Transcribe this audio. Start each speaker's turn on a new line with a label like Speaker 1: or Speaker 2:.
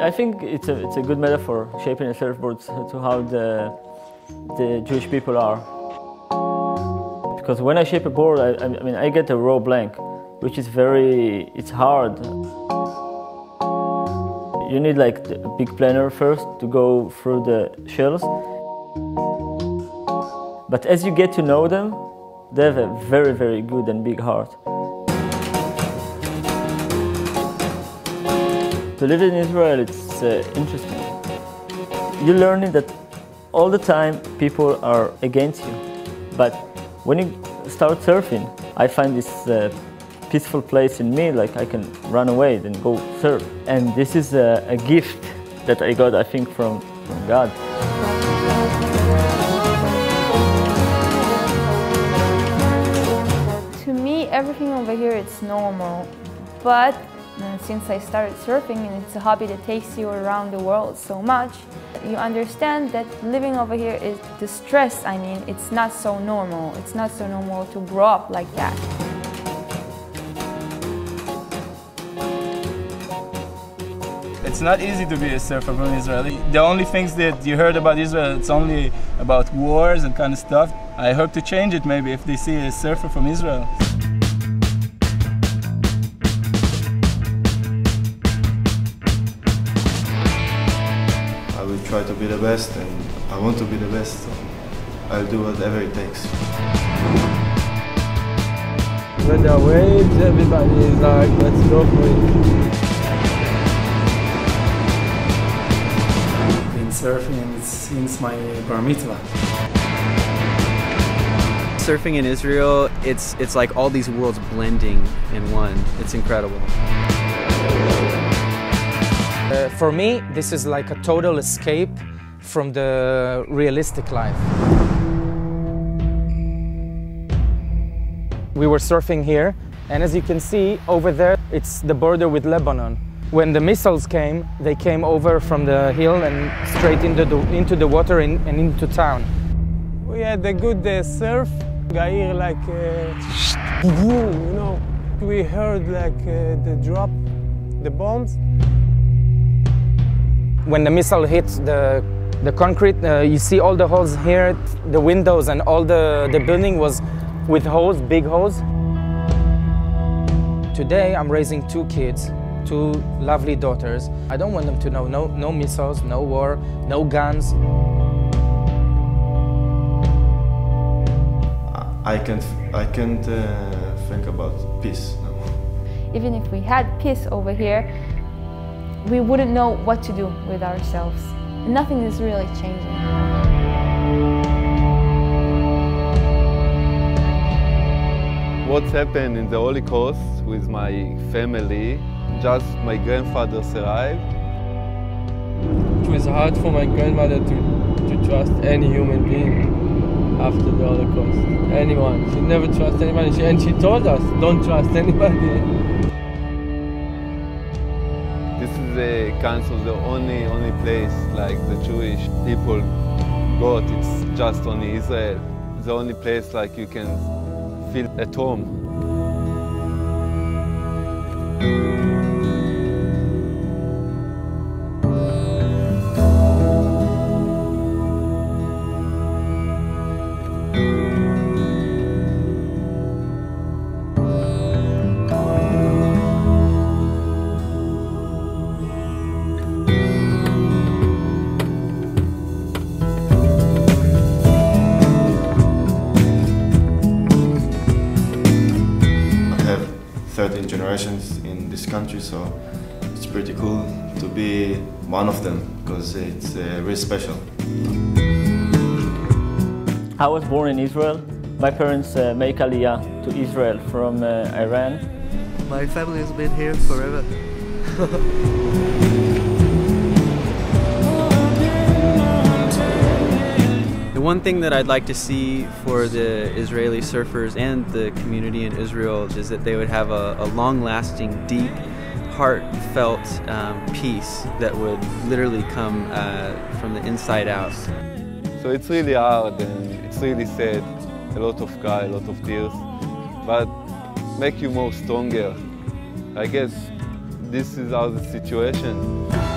Speaker 1: I think it's a, it's a good metaphor, shaping a surfboard to how the, the Jewish people are. Because when I shape a board, I, I mean, I get a raw blank, which is very, it's hard. You need like a big planer first to go through the shells. But as you get to know them, they have a very, very good and big heart. To live in Israel, it's uh, interesting. You're learning that all the time people are against you. But when you start surfing, I find this uh, peaceful place in me, like I can run away and go surf. And this is a, a gift that I got, I think, from, from God.
Speaker 2: To me, everything over here is normal, but uh, since I started surfing and it's a hobby that takes you around the world so much, you understand that living over here is the stress, I mean, it's not so normal. It's not so normal to grow up like that.
Speaker 3: It's not easy to be a surfer from Israel. The only things that you heard about Israel, it's only about wars and kind of stuff. I hope to change it maybe if they see a surfer from Israel.
Speaker 4: Try to be the best and I want to be the best, so I'll do whatever it takes.
Speaker 5: When uh, there are waves, everybody is like, let's go for it.
Speaker 6: I've been surfing since my bar mitzvah.
Speaker 7: Surfing in Israel, it's it's like all these worlds blending in one. It's incredible.
Speaker 8: Uh, for me, this is like a total escape from the realistic life. We were surfing here, and as you can see over there, it's the border with Lebanon. When the missiles came, they came over from the hill and straight into the, into the water in, and into town.
Speaker 5: We had a good uh, surf. Hear like, uh, you know. We heard like uh, the drop, the bombs.
Speaker 8: When the missile hit the, the concrete, uh, you see all the holes here, the windows and all the, the building was with holes, big holes. Today I'm raising two kids, two lovely daughters. I don't want them to know no, no missiles, no war, no guns.
Speaker 4: I can't, I can't uh, think about peace now.
Speaker 2: Even if we had peace over here, we wouldn't know what to do with ourselves. Nothing is really changing.
Speaker 9: What's happened in the Holocaust with my family, just my grandfather survived.
Speaker 5: It was hard for my grandmother to, to trust any human being after the Holocaust. Anyone. She never trusted anybody. She, and she told us, don't trust anybody.
Speaker 9: Is the kind the only only place like the Jewish people got. It's just only Israel. The only place like you can feel at home.
Speaker 4: Country, so it's pretty cool to be one of them because it's uh, really special.
Speaker 1: I was born in Israel. My parents uh, make Aliyah to Israel from uh, Iran.
Speaker 10: My family has been here forever.
Speaker 7: one thing that I'd like to see for the Israeli surfers and the community in Israel is that they would have a, a long-lasting, deep, heartfelt um, peace that would literally come uh, from the inside out.
Speaker 9: So it's really hard and it's really sad. A lot of cry, a lot of tears, but make you more stronger I guess this is how the situation.